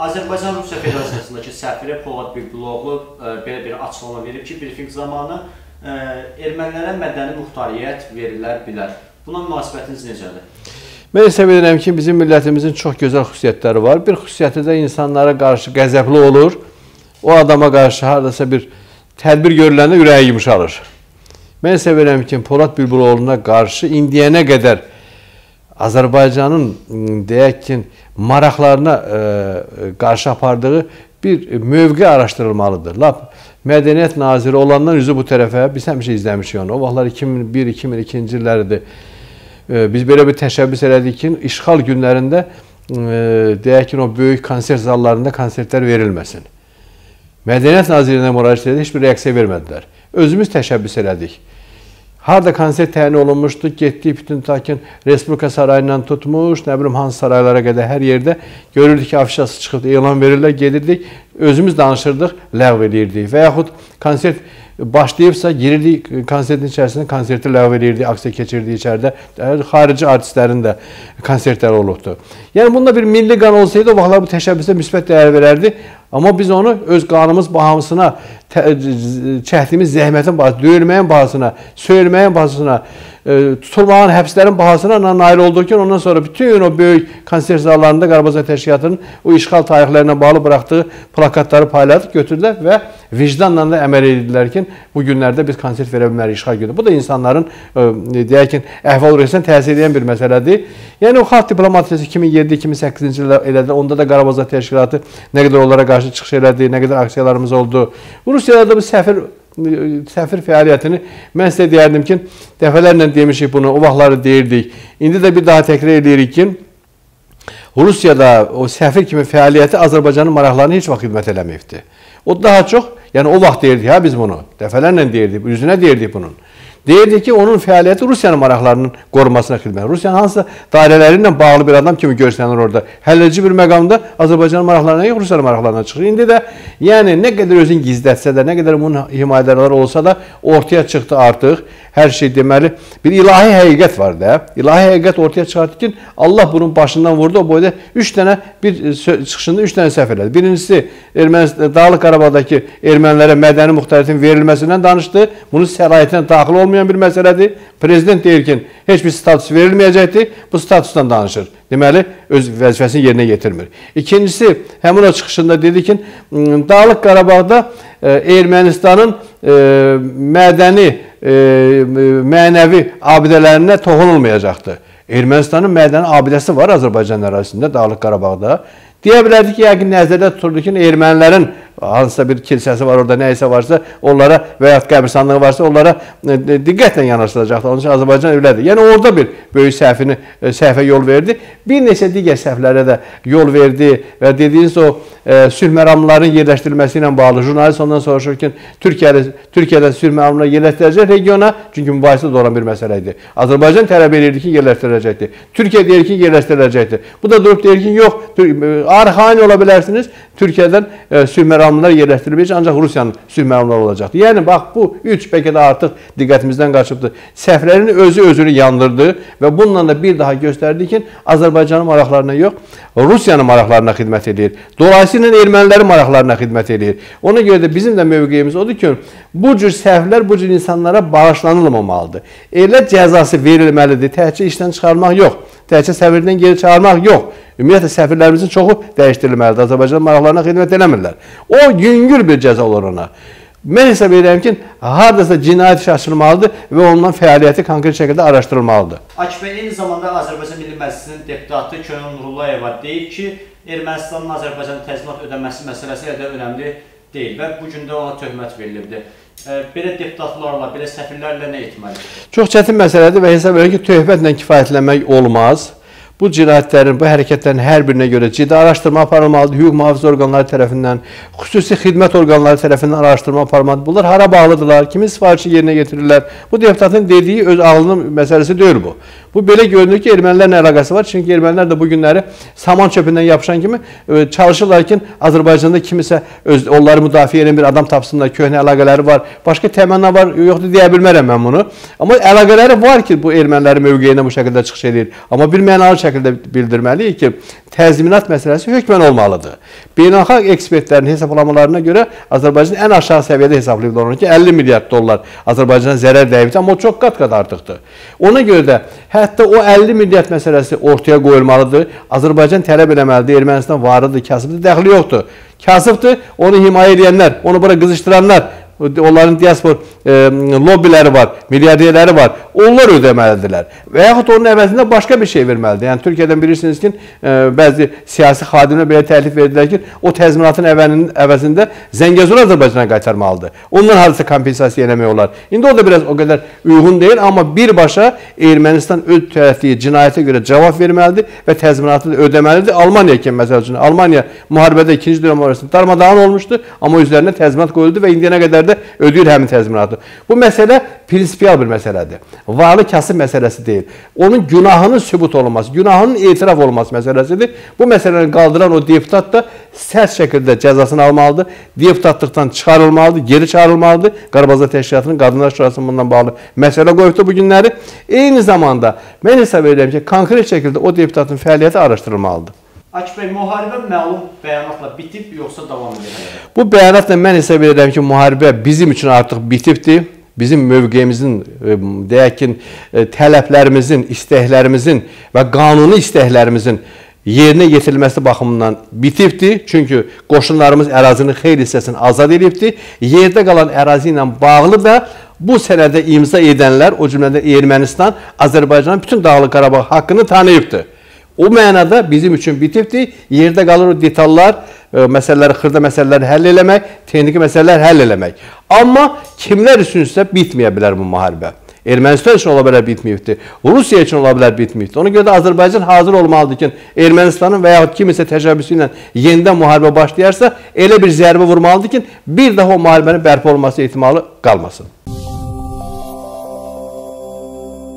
Azərbaycan Rusiya Federasiyasındakı səfiri Polad Bülbüloğlu ə, belə bir açıqlama verib ki, brifinq zamanı ə, ermənilərə mədəni muxtariyyət verilə bilər. Buna münasibətiniz necədir? Mən hesab edirəm ki, bizim millətimizin çox gözəl xüsusiyyətləri var. Bir xüsusiyyəti də insanlara qarşı qəzəbli olur. O adama qarşı hardasa bir tədbir görüləndə ürəyi yumşalır. Mən sevirəm ki, Polad Bülbüloğlu'na qarşı indiyənə qədər Azərbaycanın deyək ki, maraqlarına ə, qarşı apardığı bir mövqe araşdırılmalıdır. Lap Mədəniyyət Naziri olandan üzü bu tərəfə biz həmişə izləmişik onu. O vaxtlar 2001-2002-ci illərdir. Biz belə bir təşəbbüs elədik ki, işğal günlərində deyək ki, o böyük konsert zallarında konsertlər verilməsin. Mədəniyyət Nazirliyinə müraciət etdik, heç bir reaksiya vermədilər. Özümüz təşəbbüs elədik. Harda konsert təyin olunmuşdu, getdik bütün takin Respublika sarayından tutmuş, nə bilim hansı saraylara qədər hər yerdə görürdük ki, afişası çıxıb elan verirlər, gedirdik, özümüz danışırdıq, ləğv edirdik və yaxud konsert başlayıbsa girirdik konsertin içərisində konserti ləğv edirdik, aksiya keçirdik içəridə. Xarici artistlərin də konsertləri olubdu. Yəni bunda bir milli qan olsaydı o vaxtlar bu təşəbbüsə müsbət dəyər verərdi. Amma biz onu öz qanımız bahamısına, çəkdiyimiz zəhmətin bahasına, döyülməyin bahasına, söyülməyin bahasına, e, tutulmağın, həbslərin bahasına nail olduq ki, ondan sonra bütün o böyük konsert zallarında Qarabazan Təşkilatının o işğal tarixlərinə bağlı buraxdığı plakatları payladıq, götürdülər və vicdanla da əməl edirdilər ki, bu günlərdə biz konsert verə bilmərik işğal günü. Bu da insanların e, deyək ki, əhval-ruhiyyəsinə təsir edən bir məsələdir. Yəni o xalq diplomatiyası 2007-2008-ci illərdə onda da Qarabazan Təşkilatı nə qədər onlara qarşı çıxış elədi, nə qədər aksiyalarımız oldu. Rusiyada bu səfir səfir fəaliyyətini mən sizə deyərdim ki, dəfələrlə demişik bunu, o vaxtları deyirdik. İndi də bir daha təkrar edirik ki, Rusiyada o səfir kimi fəaliyyəti Azərbaycanın maraqlarına heç vaxt xidmət eləməyibdi. O daha çox, yəni o vaxt deyirdik ha biz bunu, dəfələrlə deyirdik, üzünə deyirdik bunun. Deyirdi ki, onun fəaliyyəti Rusiyanın maraqlarının qorunmasına xidmət. Rusiyanın hansısa dairələri ilə bağlı bir adam kimi görsənir orada. Həlledici bir məqamda Azərbaycanın maraqlarına yox, Rusiyanın maraqlarına çıxır. İndi də yəni nə qədər özün gizlətsə də, nə qədər bunun himayədarları olsa da ortaya çıxdı artıq. Hər şey deməli bir ilahi həqiqət var da. İlahi həqiqət ortaya çıxartdı ki, Allah bunun başından vurdu. O boyda 3 dənə bir çıxışında 3 dənə səhv elədi. Birincisi Ermənistan Dağlıq Qarabağdakı ermənilərə mədəni muxtariyyətin verilməsindən danışdı. Bunun səlahiyyətinə daxil olmayan bir məsələdir. Prezident deyir ki, heç bir status verilməyəcəkdir. Bu statusdan danışır. Deməli, öz vəzifəsini yerinə yetirmir. İkincisi, həmin o çıxışında dedi ki, Dağlıq Qarabağda e, Ermənistanın e, mədəni, e, mənəvi abidələrinə toxunulmayacaqdır. Ermənistanın mədəni abidəsi var Azərbaycan ərazisində, Dağlıq Qarabağda. Deyə bilərdik ki, yəqin nəzərdə tutuldu ki, ermənilərin hansısa bir kilsəsi var orada, nə isə varsa, onlara və ya qəbirstanlığı varsa, onlara e, diqqətlə yanaşdıracaqlar. Onun üçün Azərbaycan öylədir. Yəni orada bir böyük səhvini e, səhvə yol verdi. Bir neçə digər səhvlərə də yol verdi və dediyiniz o e, sülh məramlarının yerləşdirilməsi ilə bağlı jurnalist ondan soruşur ki, Türkiyədə Türkiyədən sülh məramları yerləşdirəcək regiona, çünki mübahisədə olan bir məsələ idi. Azərbaycan tələb edirdi ki, yerləşdiriləcəkdir. Türkiyə deyir ki, yerləşdiriləcəkdir. Bu da durub deyir ki, yox, arxain ola bilərsiniz. Türkiyədən e, sülh məramlılar yerləşdirilməyəcək, ancaq Rusiyanın sülh məramları olacaqdır. Yəni bax bu 3 bəlkə də artıq diqqətimizdən qaçıbdır. Səhvlərini özü özünü yandırdı və bununla da bir daha göstərdi ki, Azərbaycanın maraqlarına yox, Rusiyanın maraqlarına xidmət edir. Dolayısıyla ermənilərin maraqlarına xidmət edir. Ona görə də bizim də mövqeyimiz odur ki, bu cür səhvlər bu cür insanlara bağışlanılmamalıdır. Elə cəzası verilməlidir, təhcə işdən çıxarmaq yox, təhcə səvirdən geri çağırmaq yox. Ümumiyyətlə səfirlərimizin çoxu dəyişdirilməlidir. Azərbaycan maraqlarına xidmət eləmirlər. O yüngül bir cəza olur ona. Mən hesab edirəm ki, hardasa cinayət işi açılmalıdır və ondan fəaliyyəti konkret şəkildə araşdırılmalıdır. Akif bəy eyni zamanda Azərbaycan Milli Məclisinin deputatı Könül Nurullayeva deyib ki, Ermənistanın Azərbaycana təzminat ödəməsi məsələsi elə də önəmli deyil və bu gün də ona töhmət verilibdir. Belə deputatlarla, belə səfirlərlə nə etməlidir? Çox çətin məsələdir və hesab edirəm ki, töhmətlə kifayətlənmək olmaz bu cinayətlərin, bu hərəkətlərin hər birinə görə ciddi araşdırma aparılmalıdır. Hüquq mühafizə orqanları tərəfindən, xüsusi xidmət orqanları tərəfindən araşdırma aparılmalıdır. Bunlar hara bağlıdırlar? Kimin sifarişi yerinə yetirirlər? Bu deputatın dediyi öz ağlının məsələsi deyil bu. Bu belə görünür ki, ermənilərlə əlaqəsi var. Çünki ermənilər də bu günləri saman çöpündən yapışan kimi e, çalışırlar ki, Azərbaycanda kimisə öz onları müdafiə edən bir adam tapsınlar, köhnə əlaqələri var. Başqa təmənna var, yoxdur deyə bilmərəm mən bunu. Amma əlaqələri var ki, bu ermənilərin mövqeyinə bu şəkildə çıxış edir. Amma bir mənalı şəkildə şəkildə bildirməliyik ki, təzminat məsələsi hökmən olmalıdır. Beynəlxalq ekspertlərin hesablamalarına görə Azərbaycan ən aşağı səviyyədə hesablayıb onu ki, 50 milyard dollar Azərbaycana zərər dəyib, amma o çox qat-qat artıqdır. Ona görə də hətta o 50 milyard məsələsi ortaya qoyulmalıdır. Azərbaycan tələb eləməlidir, Ermənistan varıdır, kasıbdır, dəxli yoxdur. Kasıbdır, onu himayə edənlər, onu bura qızışdıranlar, onların diaspor e, lobbiləri var, milyarderləri var. Onlar ödəməlidirlər. Və yaxud onun əvəzində başqa bir şey verməlidir. Yəni Türkiyədən bilirsiniz ki, e, bəzi siyasi xadimlər belə təklif verdilər ki, o təzminatın əvəzinin əvəzində Zəngəzur Azərbaycana qaytarmalıdır. Ondan hadisə kompensasiya eləmək olar. İndi o da biraz o qədər uyğun deyil, amma birbaşa Ermənistan öz tərəfliyi cinayətə görə cavab verməlidir və təzminatı ödəməlidir. Almaniya kimi məsəl üçün Almaniya müharibədə 2-ci Dünya müharibəsində darmadağın olmuşdu, amma üzərinə təzminat qoyuldu və indiyənə qədər də ödəyir həmin təzminatı. Bu məsələ prinsipial bir məsələdir. Varlı kasıb məsələsi deyil. Onun günahının sübut olunması, günahının etiraf olunması məsələsidir. Bu məsələni qaldıran o deputat da sərt şəkildə cəzasını almalıdır. Deputatlıqdan çıxarılmalıdır, geri çağırılmalıdır. Qarabazar Təşkilatının Qadınlar Şurası bundan bağlı məsələ qoyubdu bu günləri. Eyni zamanda mən hesab edirəm ki, konkret şəkildə o deputatın fəaliyyəti araşdırılmalıdır. Akif bəy, müharibə məlum bəyanatla bitib yoxsa davam edir? Bu bəyanatla mən hesab edirəm ki, müharibə bizim üçün artıq bitibdir. Bizim mövqeyimizin, e, deyək ki, e, tələblərimizin, istəklərimizin və qanuni istəklərimizin yerinə yetirilməsi baxımından bitibdir. Çünki qoşunlarımız ərazinin xeyli hissəsini azad edibdir. Yerdə qalan ərazi ilə bağlı da bu sənədə imza edənlər, o cümlədən Ermənistan, Azərbaycanın bütün Dağlıq Qarabağ haqqını tanıyıbdır. O mənada bizim üçün bitibdir. Yerdə qalır o detallar, ə, e, məsələləri, xırda məsələləri həll eləmək, texniki məsələlər həll eləmək. Amma kimlər üçünsə bitməyə bilər bu müharibə. Ermənistan üçün ola bilər bitməyibdir. Rusiya üçün ola bilər bitməyibdir. Ona görə də Azərbaycan hazır olmalıdır ki, Ermənistanın və yaxud kimisə təşəbbüsü ilə yenidən müharibə başlayarsa, elə bir zərbə vurmalıdır ki, bir daha o müharibənin bərpa olması ehtimalı qalmasın.